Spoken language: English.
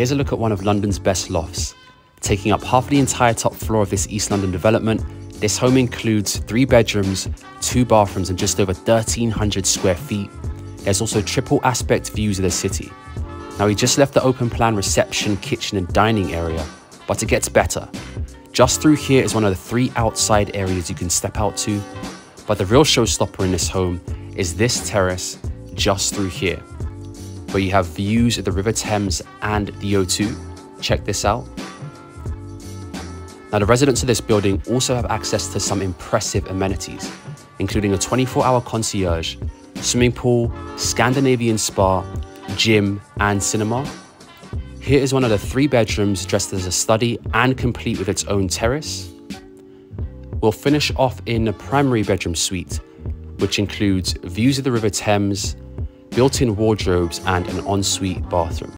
Here's a look at one of London's best lofts. Taking up half the entire top floor of this East London development, this home includes three bedrooms, two bathrooms, and just over 1,300 square feet. There's also triple aspect views of the city. Now, we just left the open plan reception, kitchen, and dining area, but it gets better. Just through here is one of the three outside areas you can step out to, but the real showstopper in this home is this terrace just through here, where you have views of the River Thames and the O2. Check this out. Now, the residents of this building also have access to some impressive amenities, including a 24 hour concierge, swimming pool, Scandinavian spa, gym, and cinema. Here is one of the three bedrooms dressed as a study and complete with its own terrace. We'll finish off in a primary bedroom suite, which includes views of the River Thames, built in wardrobes, and an ensuite bathroom.